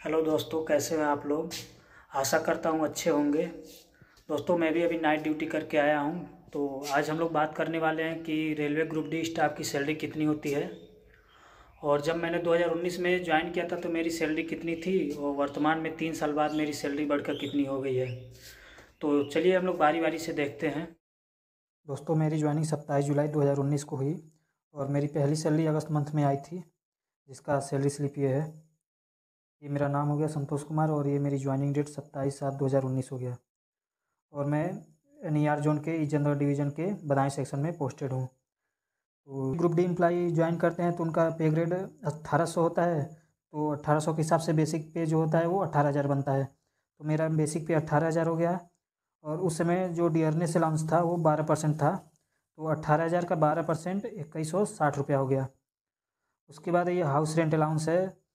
Hello दोस्तों, कैसे हैं आप लोग? आशा करता हूँ अच्छे होंगे। दोस्तों, मैं भी अभी नाइट ड्यूटी करके आया हूँ। तो आज हम लोग बात करने वाले हैं कि रेलवे ग्रुप डी स्टाफ की सैलरी कितनी होती है। और जब मैंने 2019 में ज्वाइन किया था तो मेरी सैलरी कितनी थी और वर्तमान में तीन साल बाद मेरी सैलरी बढ़कर कितनी हो गई है। तो चलिए हम लोग बारी बारी से देखते हैं। दोस्तों, मेरी ज्वाइनिंग सत्ताईस जुलाई 2019 को हुई और मेरी पहली सैलरी अगस्त मंथ में आई थी, जिसका सैलरी स्लिप ये है। ये मेरा नाम हो गया संतोष कुमार और ये मेरी ज्वाइनिंग डेट सत्ताईस सात दो हज़ार उन्नीस हो गया। और मैं एन ई आर जोन के ईस्ट जनरल डिवीज़न के बदायूं सेक्शन में पोस्टेड हूँ। तो ग्रुप डी एम्प्लाई ज्वाइन करते हैं तो उनका पे ग्रेड अट्ठारह सौ होता है। तो अट्ठारह सौ के हिसाब से बेसिक पे जो होता है वो अट्ठारह हज़ार बनता है। तो मेरा बेसिक पे अट्ठारह हज़ार हो गया और उस समय जो डियरनेस अलाउंस था वो बारह परसेंट था। तो अट्ठारह हज़ार का बारह परसेंट इक्कीस सौ साठ रुपया हो गया। उसके बाद ये हाउस रेंट अलाउंस है।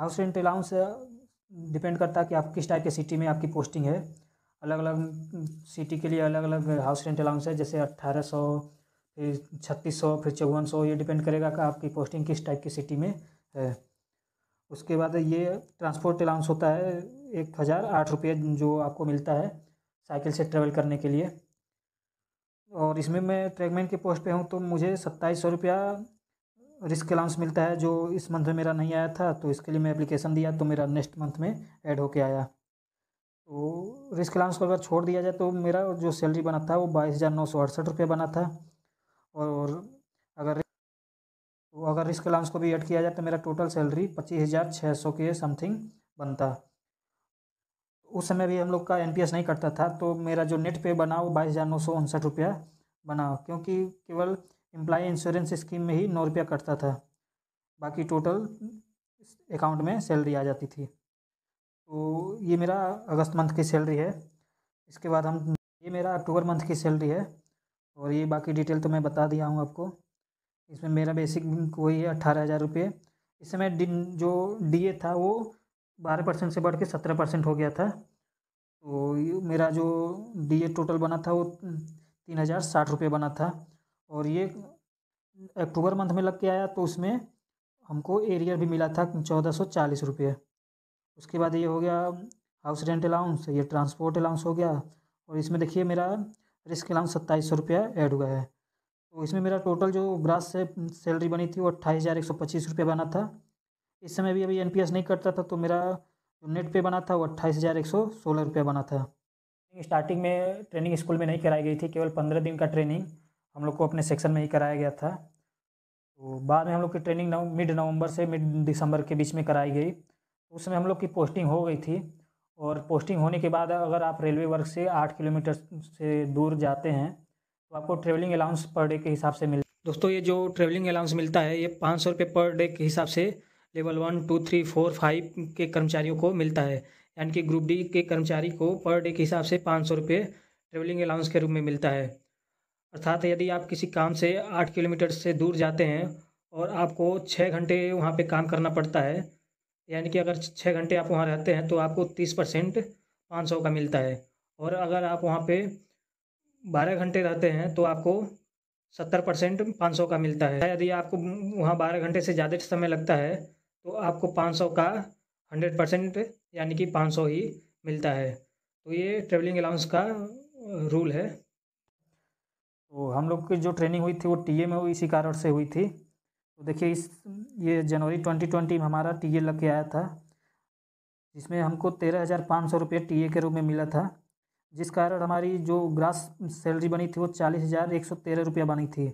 हाउस रेंट अलाउंस डिपेंड करता है कि आप किस टाइप के सिटी में आपकी पोस्टिंग है। अलग अलग सिटी के लिए अलग अलग हाउस रेंट अलाउंस है, जैसे अट्ठारह सौ, फिर छत्तीस सौ, फिर चौवन सौ, ये डिपेंड करेगा कि आपकी पोस्टिंग किस टाइप की सिटी में है। उसके बाद ये ट्रांसपोर्ट अलाउंस होता है, एक हज़ार आठ रुपये जो आपको मिलता है साइकिल से ट्रेवल करने के लिए। और इसमें मैं ट्रैकमैन के पोस्ट पे हूँ तो मुझे सत्ताईस सौ रुपया रिस्क अलाउंस मिलता है, जो इस मंथ में मेरा नहीं आया था तो इसके लिए मैं एप्लीकेशन दिया तो मेरा नेक्स्ट मंथ में ऐड होके आया। तो रिस्क अलाउंस को अगर छोड़ दिया जाए तो मेरा जो सैलरी बना था, वो बाईस हज़ार नौ सौ अड़सठ रुपये बना था। और अगर तो अगर रिस्क अलाउंस को भी ऐड किया जाए तो मेरा टोटल सैलरी पच्चीस हज़ार छः सौ के समथिंग बनता। उस समय भी हम लोग का एनपीएस नहीं कटता था तो मेरा जो नेट पे बना, वो बाईस हज़ार नौ सौ उनसठ रुपया बना, क्योंकि केवल एम्प्लॉय इंश्योरेंस स्कीम में ही नौ रुपया कटता था। बाकी टोटल अकाउंट में सैलरी आ जाती थी। तो ये मेरा अगस्त मंथ की सैलरी है। इसके बाद हम, ये मेरा अक्टूबर मंथ की सैलरी है। और ये बाकी डिटेल तो मैं बता दिया हूँ आपको। इसमें मेरा बेसिक वही है अट्ठारह हज़ार रुपये। इस समय जो डी ए था वो बारह परसेंट से बढ़ के सत्रह परसेंट हो गया था। तो मेरा जो डी ए टोटल बना था वो तीन हज़ार साठ रुपये बना था। और ये अक्टूबर मंथ में लग के आया तो उसमें हमको एरियर भी मिला था चौदह सौ चालीस रुपये। उसके बाद ये हो गया हाउस रेंट अलाउंस ये ट्रांसपोर्ट अलाउंस हो गया, और इसमें देखिए मेरा रिस्क अलाउंस सत्ताईस सौ रुपया ऐड हुआ है। तो इसमें मेरा टोटल जो ग्रास से सैलरी बनी थी वो अट्ठाईस हज़ार एक सौ पच्चीस रुपये बना था। इस समय भी अभी एन पी एस नहीं करता था तो मेरा जो नेट पे बना था वो अट्ठाईस हज़ार एक सौ सोलह रुपया बना था। स्टार्टिंग में ट्रेनिंग स्कूल में नहीं कराई गई थी, केवल पंद्रह दिन का ट्रेनिंग हम लोग को अपने सेक्शन में ही कराया गया था। तो बाद में हम लोग की ट्रेनिंग नव, मिड नवंबर से मिड दिसंबर के बीच में कराई गई। उस समय हम लोग की पोस्टिंग हो गई थी और पोस्टिंग होने के बाद अगर आप रेलवे वर्क से आठ किलोमीटर से दूर जाते हैं तो आपको ट्रेवलिंग अलाउंस पर डे के हिसाब से मिल दोस्तों, ये जो ट्रेवलिंग अलाउंस मिलता है, ये पाँच सौ रुपये पर डे के हिसाब से level one, two, three, four, five के कर्मचारियों को मिलता है। यानी कि ग्रुप डी के कर्मचारी को पर डे के हिसाब से पाँच सौ रुपये ट्रेवलिंग अलाउंस के रूप में मिलता है। अर्थात यदि आप किसी काम से आठ किलोमीटर से दूर जाते हैं और आपको छः घंटे वहाँ पे काम करना पड़ता है, यानी कि अगर छः घंटे आप वहाँ रहते हैं तो आपको तीस परसेंट पाँच सौ का मिलता है। और अगर आप वहाँ पे बारह घंटे रहते हैं तो आपको सत्तर परसेंट पाँच सौ का मिलता है। यदि आपको वहाँ बारह घंटे से ज़्यादा समय लगता है तो आपको पाँच सौ का हंड्रेड परसेंट, यानी कि पाँच सौ ही मिलता है। तो ये ट्रेवलिंग अलाउंस का रूल है। तो हम लोग की जो ट्रेनिंग हुई थी वो टी ए में हुई, इसी कारण से हुई थी। तो देखिए इस, ये जनवरी ट्वेंटी ट्वेंटी में हमारा टी ए लग के आया था, जिसमें हमको तेरह हज़ार पाँच सौ रुपये टी के रूप में मिला था, जिस कारण हमारी जो ग्रास सैलरी बनी थी वो चालीस हज़ार एक सौ तेरह रुपया बनी थी।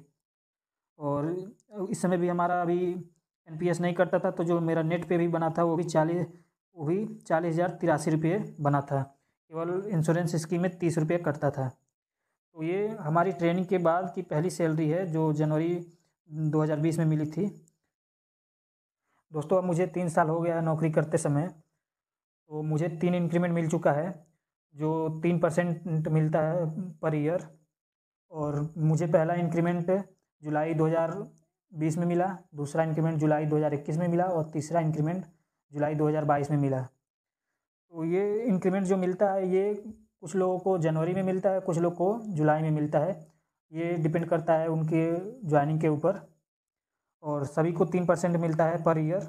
और इस समय भी हमारा अभी एन पी एस नहीं करता था तो जो मेरा नेट पे भी बना था, वो भी चालीस, वो भी चालीस हज़ार तिरासी रुपये बना था। केवल इंश्योरेंस स्कीम में तीस रुपये कटता था। तो ये हमारी ट्रेनिंग के बाद की पहली सैलरी है, जो जनवरी 2020 में मिली थी। दोस्तों, अब मुझे तीन साल हो गया नौकरी करते समय तो मुझे तीन इंक्रीमेंट मिल चुका है, जो तीन परसेंट मिलता है पर ईयर। और मुझे पहला इंक्रीमेंट जुलाई 2020 में मिला, दूसरा इंक्रीमेंट जुलाई 2021 में मिला, और तीसरा इंक्रीमेंट जुलाई 2022 में मिला। तो ये इंक्रीमेंट जो मिलता है, ये कुछ लोगों को जनवरी में मिलता है, कुछ लोग को जुलाई में मिलता है। ये डिपेंड करता है उनके ज्वाइनिंग के ऊपर। और सभी को तीन परसेंट मिलता है पर ईयर।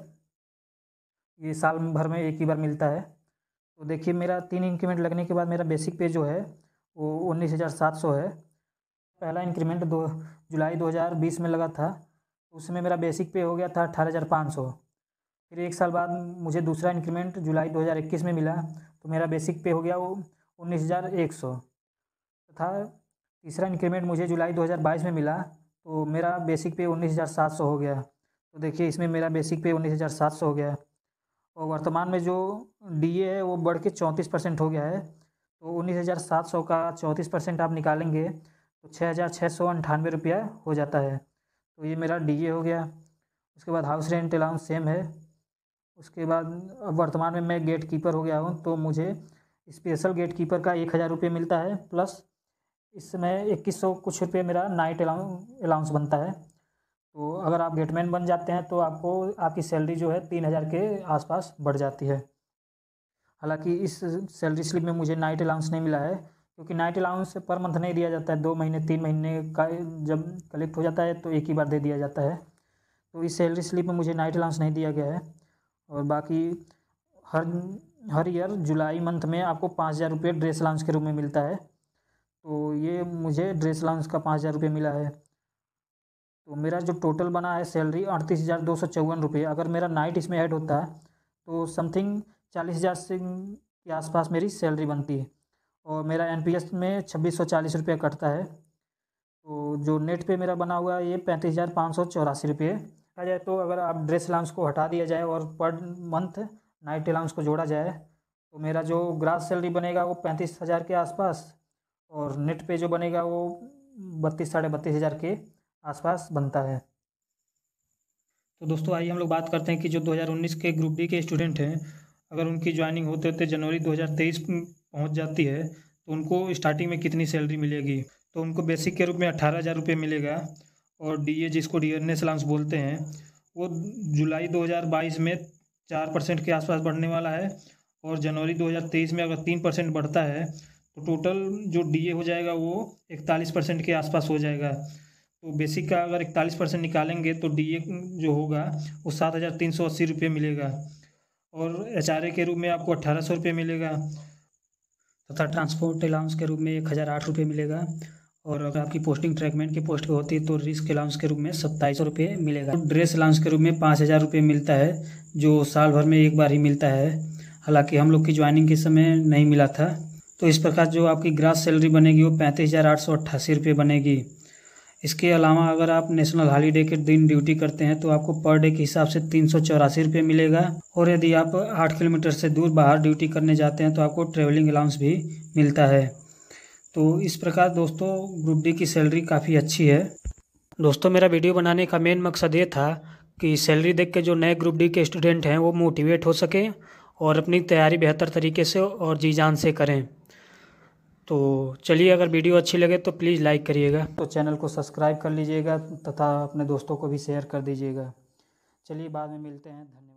ये साल भर में एक ही बार मिलता है। तो देखिए, मेरा तीन इंक्रीमेंट लगने के बाद मेरा बेसिक पे जो है, वो उन्नीस हज़ार सात सौ है। पहला इंक्रीमेंट दो, जुलाई दो हज़ार बीस में लगा था। उसमें मेरा बेसिक पे हो गया था अठारह हज़ार पाँच सौ। फिर एक साल बाद मुझे दूसरा इंक्रीमेंट जुलाई दो हज़ार इक्कीस में मिला। तो मेरा बेसिक पे हो गया वो उन्नीस हज़ार एक सौ। तथा तीसरा इंक्रीमेंट मुझे जुलाई दो हज़ार बाईस में मिला तो मेरा बेसिक पे उन्नीस हज़ार सात सौ हो गया। तो देखिए, इसमें मेरा बेसिक पे उन्नीस हज़ार सात सौ हो गया। और वर्तमान में जो डी ए है, वो बढ़ के चौंतीस परसेंट हो गया है। तो उन्नीस हज़ार सात सौ का चौंतीस परसेंट आप निकालेंगे तो छः हज़ार छः सौ अंठानवे रुपया हो जाता है। तो ये मेरा डी ए हो गया। उसके बाद हाउस रेंट अलाउंस सेम है। उसके बाद अब वर्तमान में मैं गेट कीपर हो गया हूँ तो मुझे स्पेशल गेट कीपर का एक हज़ार रुपये मिलता है, प्लस इसमें इक्कीस सौ कुछ रुपये मेरा नाइट अलाउंस बनता है। तो अगर आप गेटमैन बन जाते हैं तो आपको, आपकी सैलरी जो है तीन हज़ार के आसपास बढ़ जाती है। हालाँकि इस सैलरी स्लिप में मुझे नाइट अलाउंस नहीं मिला है, क्योंकि नाइट अलाउंस पर मंथ नहीं दिया जाता है। दो महीने, तीन महीने का जब कलेक्ट हो जाता है तो एक ही बार दे दिया जाता है। तो इस सैलरी स्लिप में मुझे नाइट अलाउंस नहीं दिया गया है। और बाकी हर हर ईयर जुलाई मंथ में आपको पाँच हज़ार रुपये ड्रेस अलाउंस के रूप में मिलता है। तो ये मुझे ड्रेस अलाउंस का पाँच हज़ार रुपये मिला है। तो मेरा जो टोटल बना है सैलरी अड़तीस हज़ार दो सौ चौवन रुपये। अगर मेरा नाइट इसमें ऐड होता है तो समथिंग चालीस हज़ार से के आसपास मेरी सैलरी बनती है। और मेरा एन पी एस में छब्बीस सौ चालीस रुपये कटता है। तो जो नेट पे मेरा बना हुआ है ये पैंतीस हज़ार पाँच सौ चौरासी रुपये कहा जाए तो अगर आप ड्रेस अलाउंस को हटा दिया जाए और पर मंथ नाइट अलाउंस को जोड़ा जाए तो मेरा जो ग्रास सैलरी बनेगा वो पैंतीस हज़ार के आसपास और नेट पे जो बनेगा वो बत्तीस, साढ़े बत्तीस हज़ार के आसपास बनता है। तो दोस्तों, आइए हम लोग बात करते हैं कि जो 2019 के ग्रुप डी के स्टूडेंट हैं, अगर उनकी ज्वाइनिंग होते होते जनवरी 2023 पहुँच जाती है तो उनको स्टार्टिंग में कितनी सैलरी मिलेगी? तो उनको बेसिक के रूप में अट्ठारह हज़ार रुपये मिलेगा और डी ए जिसको डियरनेस अलाउंस बोलते हैं, वो जुलाई 2022 में चार परसेंट के आसपास बढ़ने वाला है और जनवरी 2023 में अगर तीन परसेंट बढ़ता है तो टोटल जो डीए हो जाएगा वो इकतालीस परसेंट के आसपास हो जाएगा। तो बेसिक का अगर इकतालीस परसेंट निकालेंगे तो डीए जो होगा वो सात हज़ार तीन सौ अस्सी रुपये मिलेगा और एच आर ए के रूप में आपको अट्ठारह सौ रुपये मिलेगा तथा ट्रांसपोर्ट अलाउंस के रूप में एक हज़ार आठ रुपये मिलेगा। और अगर आपकी पोस्टिंग ट्रैकमेंट की पोस्ट होती है तो रिस्क अलाउंस के रूप में सत्ताईस रुपये मिलेगा। ड्रेस अलाउंस के रूप में पाँच हज़ार रुपये मिलता है, जो साल भर में एक बार ही मिलता है। हालाँकि हम लोग की ज्वाइनिंग के समय नहीं मिला था। तो इस प्रकार जो आपकी ग्रास सैलरी बनेगी, वो पैंतीस हज़ार आठ सौ अट्ठासी रुपये बनेगी। इसके अलावा अगर आप नेशनल हॉलीडे के दिन ड्यूटी करते हैं तो आपको पर डे के हिसाब से तीन सौ चौरासी रुपये मिलेगा। और यदि आप आठ किलोमीटर से दूर बाहर ड्यूटी करने जाते हैं तो आपको ट्रेवलिंग अलाउंस भी मिलता है। तो इस प्रकार दोस्तों ग्रुप डी की सैलरी काफ़ी अच्छी है। दोस्तों, मेरा वीडियो बनाने का मेन मकसद ये था कि सैलरी देख के जो नए ग्रुप डी के स्टूडेंट हैं, वो मोटिवेट हो सकें और अपनी तैयारी बेहतर तरीके से और जी जान से करें। तो चलिए, अगर वीडियो अच्छी लगे तो प्लीज़ लाइक करिएगा। तो चैनल को सब्सक्राइब कर लीजिएगा तथा अपने दोस्तों को भी शेयर कर दीजिएगा। चलिए, बाद में मिलते हैं। धन्यवाद।